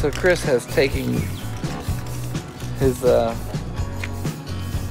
So Chris has taken his uh,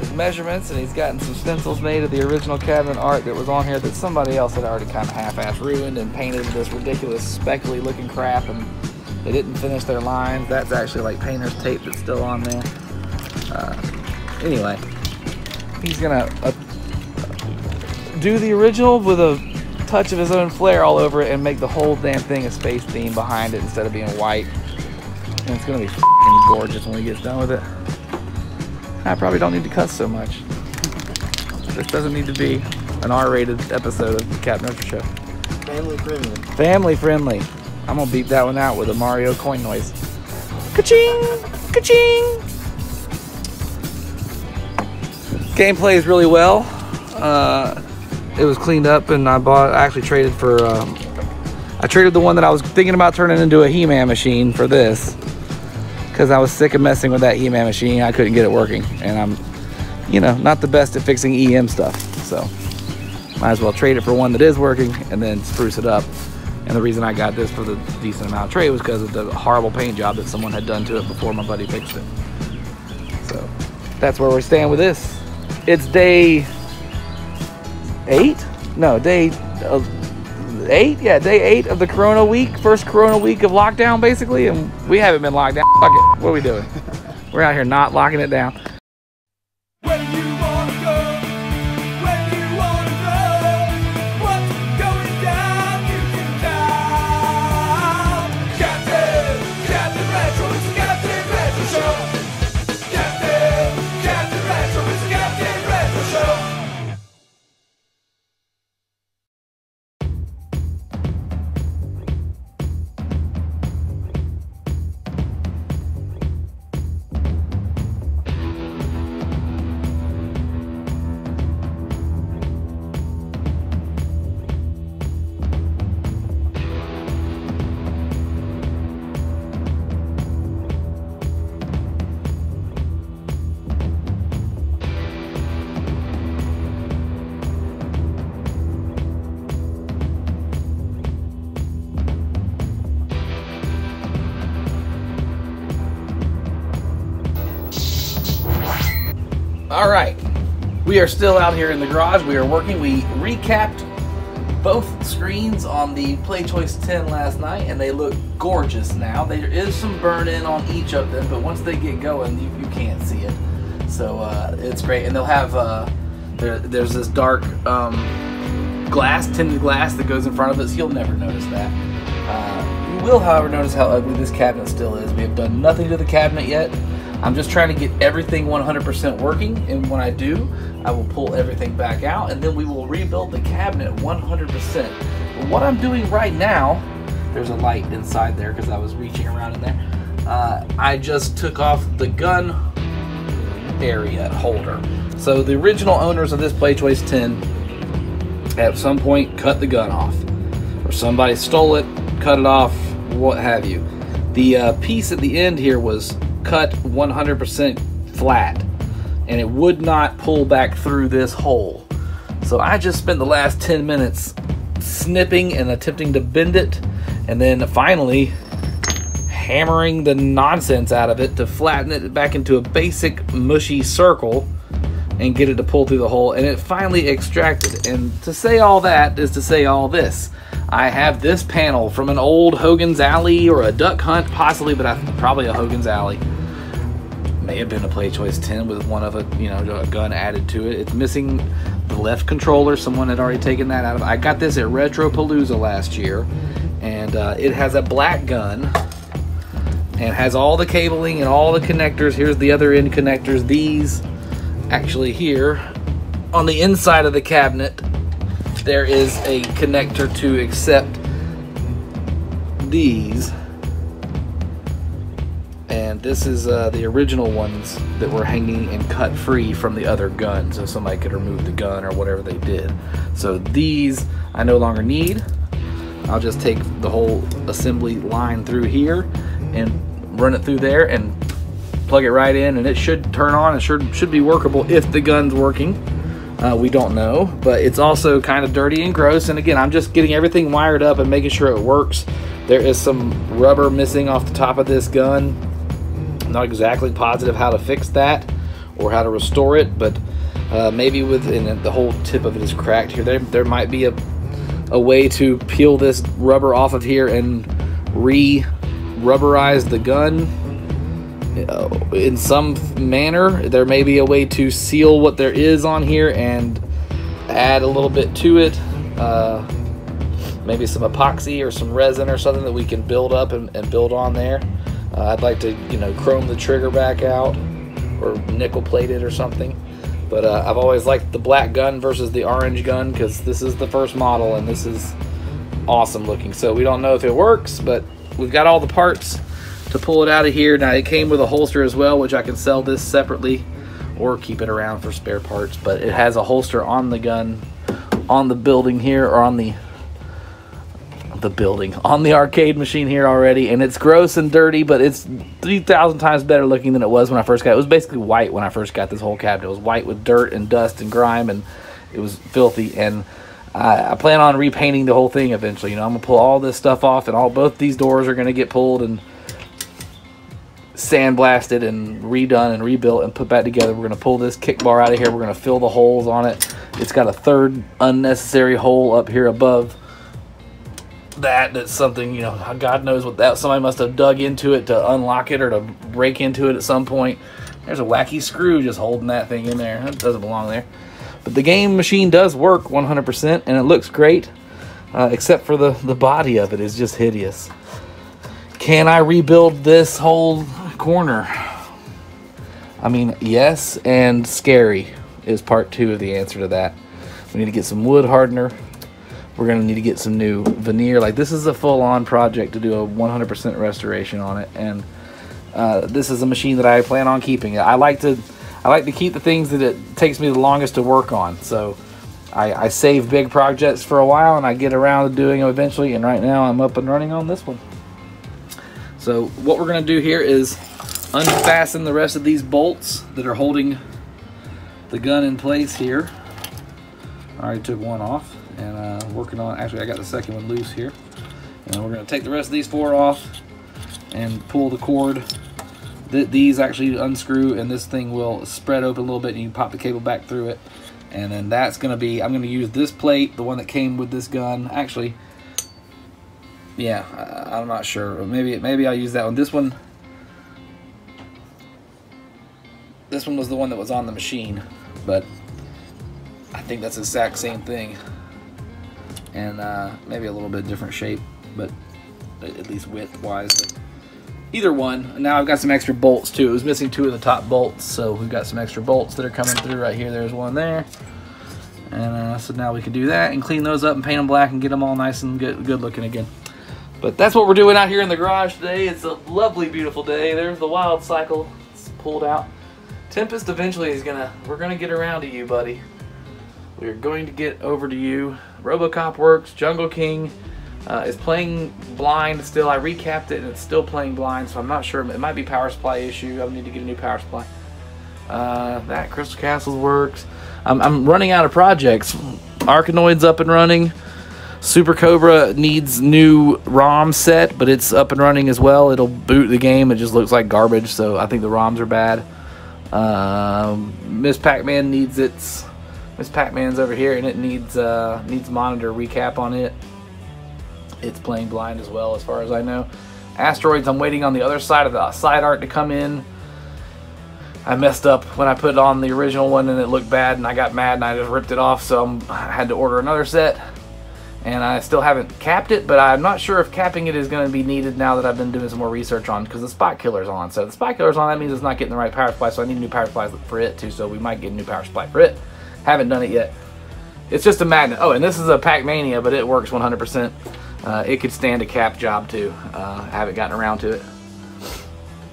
his measurements and he's gotten some stencils made of the original cabinet art that was on here that somebody else had already kind of half-ass ruined and painted this ridiculous speckly looking crap and they didn't finish their lines. That's actually like painter's tape that's still on there. Uh, anyway, he's gonna uh, do the original with a touch of his own flair all over it and make the whole damn thing a space theme behind it instead of being white. And it's gonna be gorgeous when he gets done with it. I probably don't need to cuss so much. This doesn't need to be an R-rated episode of the Captain Retro Show. Family friendly. Family friendly. I'm gonna beep that one out with a Mario coin noise. Ka-ching! Ka-ching! Game plays really well. Uh, it was cleaned up and I bought, I actually traded for, um, I traded the one that I was thinking about turning into a He-Man machine for this. Because I was sick of messing with that He-Man machine. I couldn't get it working. And I'm, you know, not the best at fixing EM stuff. So, might as well trade it for one that is working and then spruce it up. And the reason I got this for the decent amount of trade was because of the horrible paint job that someone had done to it before my buddy fixed it. So, that's where we stand with this. It's day eight? No, day uh, eight? Yeah, day eight of the Corona week. First Corona week of lockdown, basically. And we haven't been locked down. Fuck it. What are we doing? We're out here not locking it down. We are still out here in the garage. We are working. We recapped both screens on the PlayChoice 10 last night, and they look gorgeous now. There is some burn in on each of them, but once they get going, you, you can't see it. So uh, it's great. And they'll have, uh, there, there's this dark um, glass, tinted glass that goes in front of so you'll never notice that. Uh, you will, however, notice how ugly this cabinet still is. We have done nothing to the cabinet yet. I'm just trying to get everything 100% working, and when I do, I will pull everything back out, and then we will rebuild the cabinet 100%. But what I'm doing right now, there's a light inside there because I was reaching around in there. Uh, I just took off the gun area holder. So the original owners of this PlayChoice 10 at some point cut the gun off, or somebody stole it, cut it off, what have you. The uh, piece at the end here was cut 100% flat, and it would not pull back through this hole. So I just spent the last 10 minutes snipping and attempting to bend it, and then finally hammering the nonsense out of it to flatten it back into a basic mushy circle and get it to pull through the hole and it finally extracted. And to say all that is to say all this. I have this panel from an old hogan's alley or a duck hunt possibly but I, probably a hogan's alley may have been a PlayChoice 10 with one of a you know a gun added to it it's missing the left controller someone had already taken that out of i got this at retro retropalooza last year and uh, it has a black gun and has all the cabling and all the connectors. Here's the other end connectors. These actually here on the inside of the cabinet there is a connector to accept these and this is uh, the original ones that were hanging and cut free from the other gun so somebody could remove the gun or whatever they did. So these I no longer need. I'll just take the whole assembly line through here and run it through there and plug it right in and it should turn on. It should should be workable if the gun's working. Uh, we don't know but it's also kind of dirty and gross. And again I'm just getting everything wired up and making sure it works. There is some rubber missing off the top of this gun. Not exactly positive how to fix that or how to restore it, but uh, maybe with the whole tip of it is cracked here. There, there might be a, a way to peel this rubber off of here and re-rubberize the gun uh, in some manner. There may be a way to seal what there is on here and add a little bit to it. Uh, maybe some epoxy or some resin or something that we can build up and, and build on there. Uh, I'd like to, you know, chrome the trigger back out or nickel plate it or something. But uh, I've always liked the black gun versus the orange gun because this is the first model and this is awesome looking. So we don't know if it works, but we've got all the parts to pull it out of here. Now it came with a holster as well, which I can sell this separately or keep it around for spare parts. But it has a holster on the gun, on the building here, or on the the building. On the arcade machine here already and it's gross and dirty but it's 3000 times better looking than it was when i first got it. It was basically white when i first got this whole cabinet. It was white with dirt and dust and grime and it was filthy and I, I plan on repainting the whole thing eventually. You know i'm gonna pull all this stuff off and all both these doors are gonna get pulled and sandblasted and redone and rebuilt and put back together. We're gonna pull this kick bar out of here. We're gonna fill the holes on it. It's got a third unnecessary hole up here above that that's something you know god knows what that somebody must have dug into it to unlock it or to break into it at some point. There's a wacky screw just holding that thing in there. That doesn't belong there. But the game machine does work 100% and it looks great uh, except for the the body of it is just hideous. Can i rebuild this whole corner? I mean yes and scary is part two of the answer to that. We need to get some wood hardener we're going to need to get some new veneer. Like this is a full-on project to do a 100% restoration on it, and uh, this is a machine that I plan on keeping. I like to, I like to keep the things that it takes me the longest to work on. So I, I save big projects for a while, and I get around to doing them eventually. And right now I'm up and running on this one. So what we're going to do here is unfasten the rest of these bolts that are holding the gun in place here. I already took one off working on, actually I got the second one loose here. And we're gonna take the rest of these four off and pull the cord. Th these actually unscrew and this thing will spread open a little bit and you pop the cable back through it. And then that's gonna be, I'm gonna use this plate, the one that came with this gun. Actually, yeah, I, I'm not sure. Maybe, maybe I'll use that one. This one, this one was the one that was on the machine, but I think that's the exact same thing and uh, maybe a little bit different shape, but at least width wise. Either one. Now I've got some extra bolts too. It was missing two of the top bolts, so we've got some extra bolts that are coming through right here. There's one there. And uh, so now we can do that and clean those up and paint them black and get them all nice and good, good looking again. But that's what we're doing out here in the garage today. It's a lovely, beautiful day. There's the wild cycle. It's pulled out. Tempest eventually is gonna, we're gonna get around to you, buddy. We're going to get over to you. Robocop works. Jungle King uh, is playing blind still. I recapped it and it's still playing blind, so I'm not sure. It might be power supply issue. I need to get a new power supply. Uh, that Crystal Castles works. I'm, I'm running out of projects. Arkanoid's up and running. Super Cobra needs new ROM set, but it's up and running as well. It'll boot the game. It just looks like garbage, so I think the ROMs are bad. Um, Ms. Pac-Man needs its Ms. Pac-Man's over here, and it needs uh, needs monitor recap on it. It's playing blind as well, as far as I know. Asteroids, I'm waiting on the other side of the side art to come in. I messed up when I put on the original one and it looked bad and I got mad and I just ripped it off so I'm, I had to order another set and I still haven't capped it but I'm not sure if capping it is going to be needed now that I've been doing some more research on because the spot killer's on so the spot killer's on that means it's not getting the right power supply so I need a new power supply for it too so we might get a new power supply for it haven't done it yet. It's just a magnet. Oh, and this is a Pac-Mania, but it works 100%. Uh, it could stand a cap job too. Uh, I haven't gotten around to it.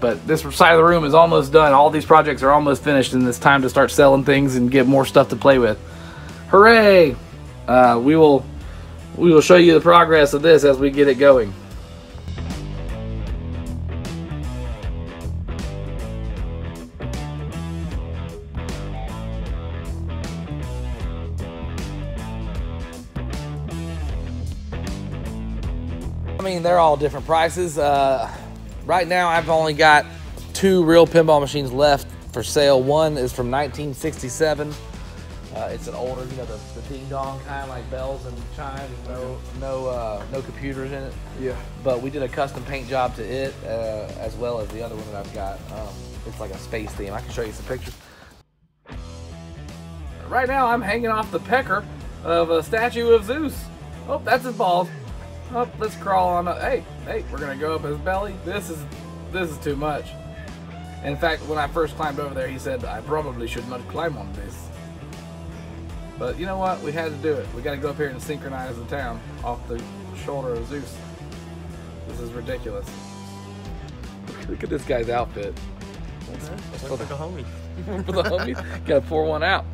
But this side of the room is almost done. All these projects are almost finished, and it's time to start selling things and get more stuff to play with. Hooray! Uh, we will we will show you the progress of this as we get it going. Mean, they're all different prices. Uh, right now, I've only got two real pinball machines left for sale. One is from 1967. Uh, it's an older, you know, the, the ding dong kind, like bells and chimes, no, no, uh, no computers in it. Yeah. But we did a custom paint job to it, uh, as well as the other one that I've got. Um, it's like a space theme. I can show you some pictures. Right now, I'm hanging off the pecker of a statue of Zeus. Oh, that's his balls. Oh, let's crawl on. Up. Hey, hey, we're gonna go up his belly. This is, this is too much. In fact, when I first climbed over there, he said I probably should not climb on this. But you know what? We had to do it. We got to go up here and synchronize the town off the shoulder of Zeus. This is ridiculous. Look at this guy's outfit. Looks like a homie. for the homies. Got to pour one out.